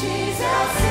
Jesus.